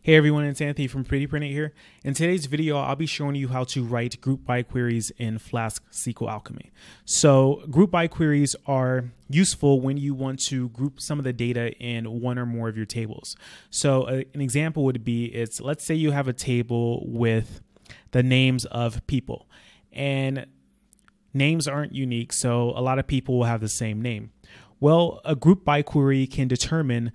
Hey everyone, it's Anthony from Pretty Printed here. In today's video, I'll be showing you how to write group by queries in Flask SQL Alchemy. So group by queries are useful when you want to group some of the data in one or more of your tables. So an example would be, it's let's say you have a table with the names of people and names aren't unique. So a lot of people will have the same name. Well, a group by query can determine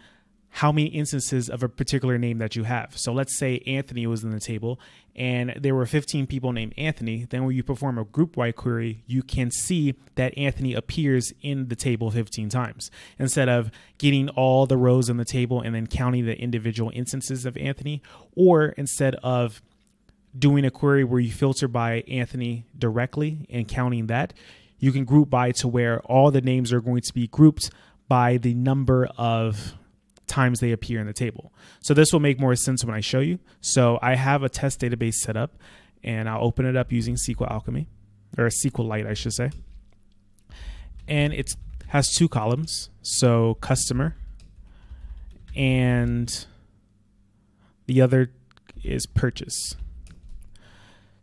how many instances of a particular name that you have. So let's say Anthony was in the table and there were 15 people named Anthony. Then when you perform a group by query, you can see that Anthony appears in the table 15 times instead of getting all the rows in the table and then counting the individual instances of Anthony, or instead of doing a query where you filter by Anthony directly and counting that, you can group by to where all the names are going to be grouped by the number of times they appear in the table. So this will make more sense when I show you. So I have a test database set up and I'll open it up using SQL Alchemy or SQLite, I should say. And it has two columns. So customer and the other is purchase.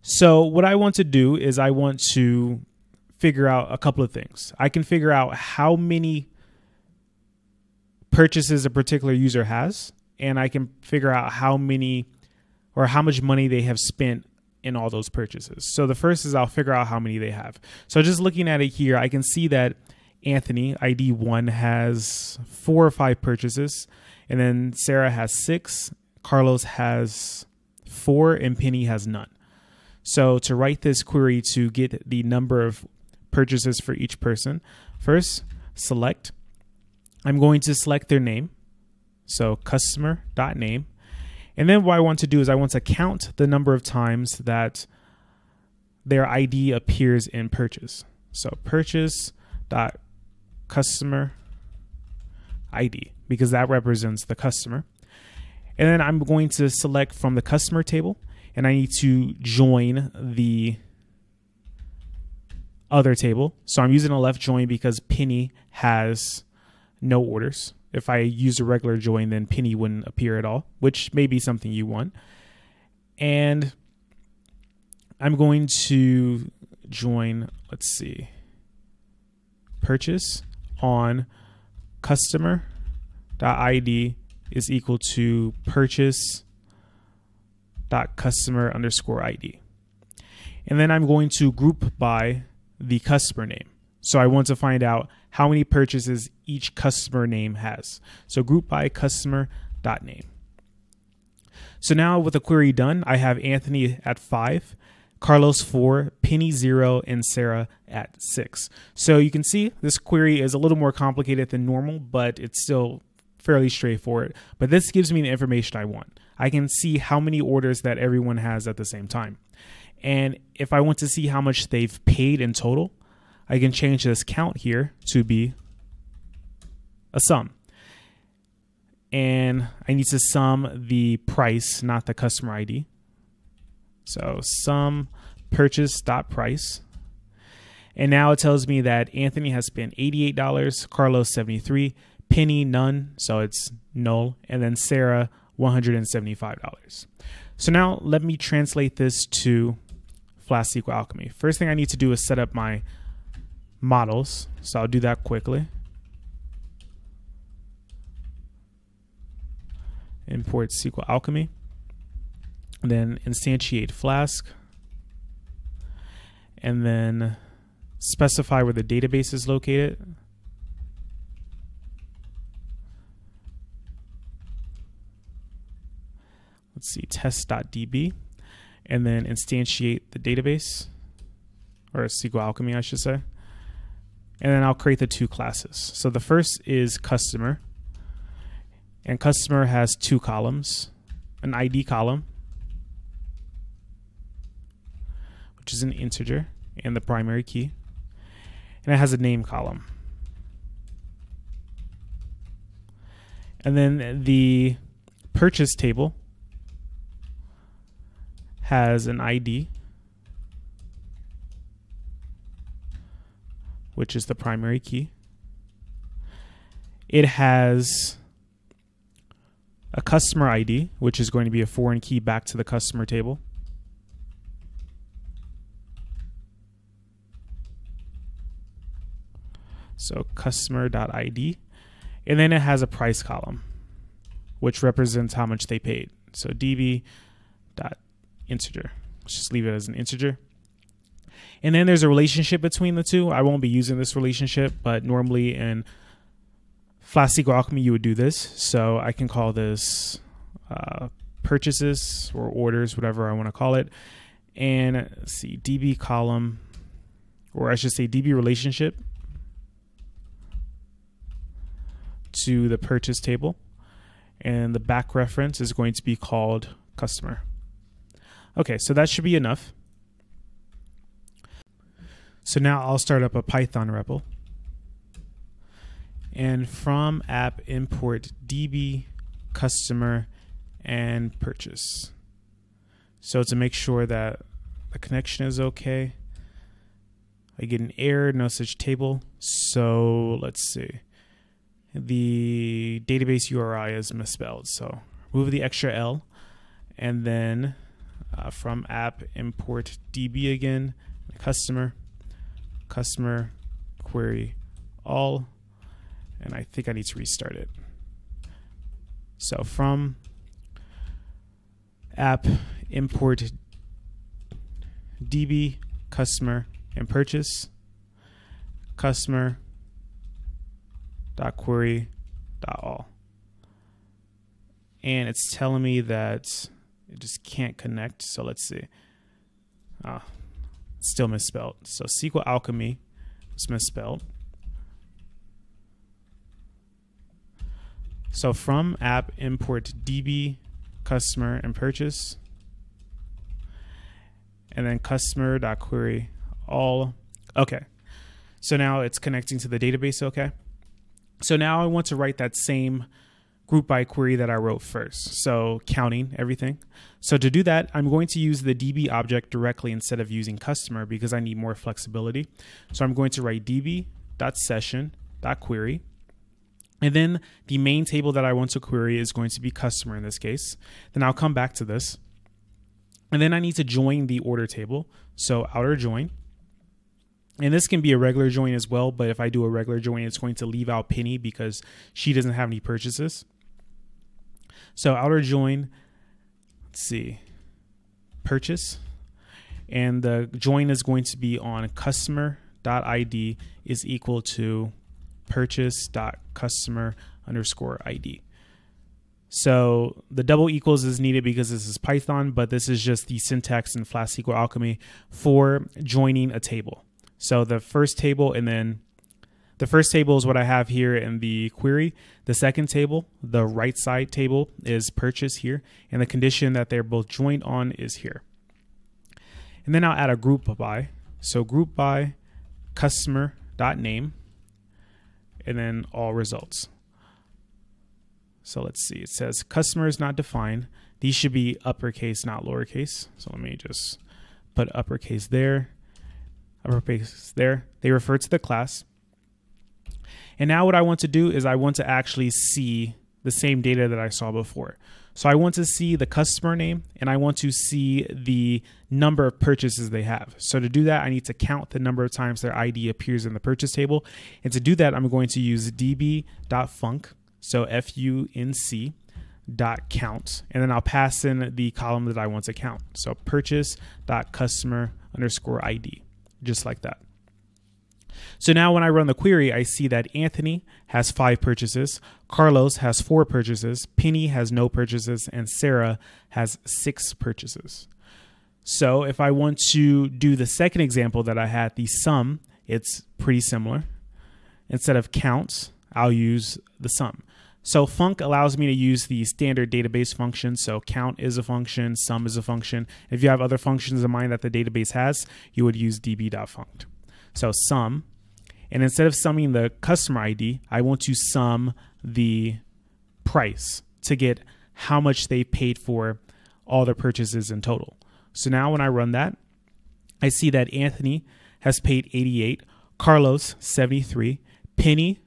So what I want to do is I want to figure out a couple of things. I can figure out how many purchases a particular user has, and I can figure out how many or how much money they have spent in all those purchases. So the first is I'll figure out how many they have. So just looking at it here, I can see that Anthony, ID one, has four or five purchases, and then Sarah has six, Carlos has four, and Penny has none. So to write this query to get the number of purchases for each person, first select I'm going to select their name. So customer.name. And then what I want to do is I want to count the number of times that their ID appears in purchase. So purchase dot customer ID because that represents the customer. And then I'm going to select from the customer table and I need to join the other table. So I'm using a left join because Penny has no orders. If I use a regular join, then Penny wouldn't appear at all, which may be something you want. And I'm going to join, let's see, purchase on customer.id is equal to purchase dot customer underscore ID. And then I'm going to group by the customer name. So I want to find out how many purchases each customer name has. So group by customer dot name. So now with the query done, I have Anthony at five, Carlos four, Penny zero, and Sarah at six. So you can see this query is a little more complicated than normal, but it's still fairly straightforward. But this gives me the information I want. I can see how many orders that everyone has at the same time. And if I want to see how much they've paid in total, I can change this count here to be a sum. And I need to sum the price, not the customer ID. So sum purchase dot price. And now it tells me that Anthony has spent $88, Carlos 73, Penny none, so it's null, and then Sarah $175. So now let me translate this to Flask SQL Alchemy. First thing I need to do is set up my models. So I'll do that quickly. Import SQL Alchemy. Then instantiate Flask. And then specify where the database is located. Let's see, test.db. And then instantiate the database, or SQL Alchemy, I should say and then I'll create the two classes. So the first is customer, and customer has two columns, an ID column, which is an integer and the primary key, and it has a name column. And then the purchase table has an ID which is the primary key. It has a customer ID, which is going to be a foreign key back to the customer table. So customer.id. And then it has a price column, which represents how much they paid. So db dot integer. Let's just leave it as an integer. And then there's a relationship between the two. I won't be using this relationship, but normally in Flask SQL Alchemy, you would do this. So I can call this uh, purchases or orders, whatever I want to call it. And see, DB column, or I should say DB relationship to the purchase table. And the back reference is going to be called customer. Okay, so that should be enough. So now I'll start up a Python REPL. And from app import db customer and purchase. So to make sure that the connection is okay, I get an error, no such table. So let's see. The database URI is misspelled. So remove the extra L and then uh, from app import db again, customer, customer query all, and I think I need to restart it. So from app import db customer and purchase customer dot query dot all and it's telling me that it just can't connect. So let's see. Ah, still misspelled. So SQL Alchemy is misspelled. So from app import db customer and purchase. And then customer dot query all. Okay. So now it's connecting to the database. Okay. So now i want to write that same group by query that I wrote first. So counting everything. So to do that, I'm going to use the DB object directly instead of using customer because I need more flexibility. So I'm going to write db.session.query. And then the main table that I want to query is going to be customer in this case. Then I'll come back to this. And then I need to join the order table. So outer join. And this can be a regular join as well, but if I do a regular join, it's going to leave out Penny because she doesn't have any purchases. So outer join, let's see, purchase, and the join is going to be on customer.id is equal to purchase.customer underscore ID. So the double equals is needed because this is Python, but this is just the syntax in Flask SQL Alchemy for joining a table. So the first table and then the first table is what I have here in the query. The second table, the right side table, is purchase here, and the condition that they're both joined on is here. And then I'll add a group by. So group by customer dot name, and then all results. So let's see. It says customer is not defined. These should be uppercase, not lowercase. So let me just put uppercase there, uppercase there. They refer to the class. And now what I want to do is I want to actually see the same data that I saw before. So I want to see the customer name and I want to see the number of purchases they have. So to do that, I need to count the number of times their ID appears in the purchase table. And to do that, I'm going to use db.func, so F-U-N-C, dot count, and then I'll pass in the column that I want to count. So purchase dot customer underscore ID, just like that. So now when I run the query, I see that Anthony has five purchases, Carlos has four purchases, Penny has no purchases, and Sarah has six purchases. So if I want to do the second example that I had, the sum, it's pretty similar. Instead of counts, I'll use the sum. So func allows me to use the standard database functions. So count is a function, sum is a function. If you have other functions in mind that the database has, you would use db.func. So sum, and instead of summing the customer ID, I want to sum the price to get how much they paid for all their purchases in total. So now when I run that, I see that Anthony has paid 88, Carlos 73, Penny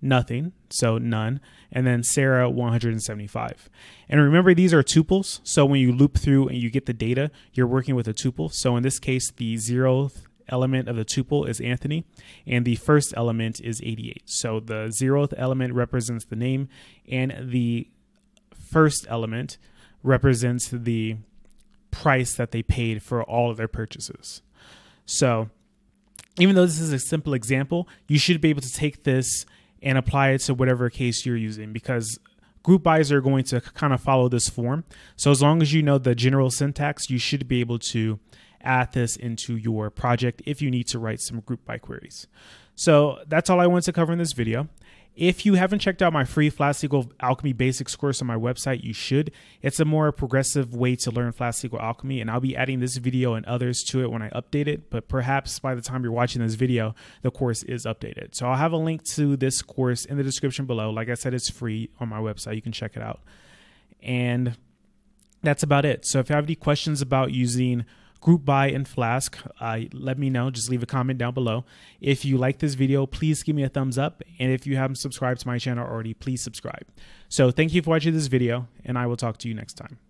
nothing, so none, and then Sarah 175. And remember, these are tuples, so when you loop through and you get the data, you're working with a tuple. So in this case, the zeroth element of the tuple is Anthony, and the first element is 88. So the zeroth element represents the name, and the first element represents the price that they paid for all of their purchases. So even though this is a simple example, you should be able to take this and apply it to whatever case you're using because group bys are going to kind of follow this form. So as long as you know the general syntax, you should be able to add this into your project if you need to write some group by queries. So that's all I wanted to cover in this video. If you haven't checked out my free Flask SQL Alchemy Basics course on my website, you should. It's a more progressive way to learn Flask SQL Alchemy, and I'll be adding this video and others to it when I update it. But perhaps by the time you're watching this video, the course is updated. So I'll have a link to this course in the description below. Like I said, it's free on my website. You can check it out. And that's about it. So if you have any questions about using group by and flask uh, let me know. Just leave a comment down below. If you like this video please give me a thumbs up. And if you haven't subscribed to my channel already please subscribe. So thank you for watching this video and i will talk to you next time